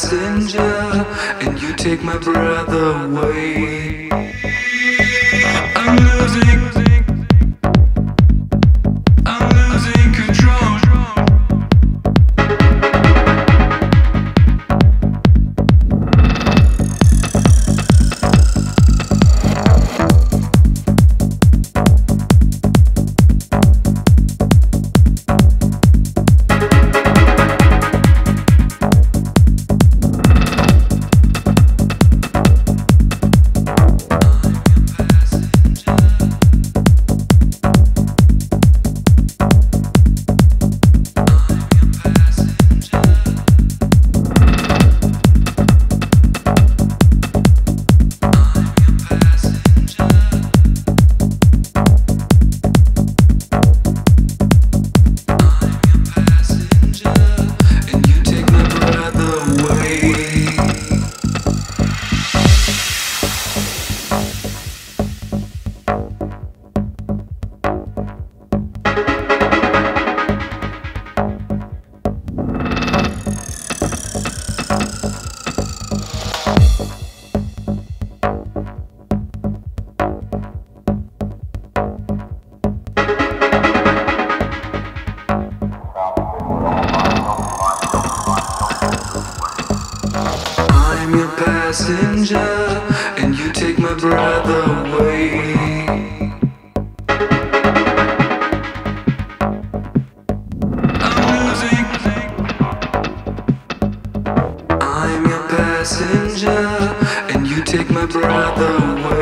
passenger, and you take my breath away. I'm losing. passenger, and you take my breath away. I'm your passenger and you take my breath away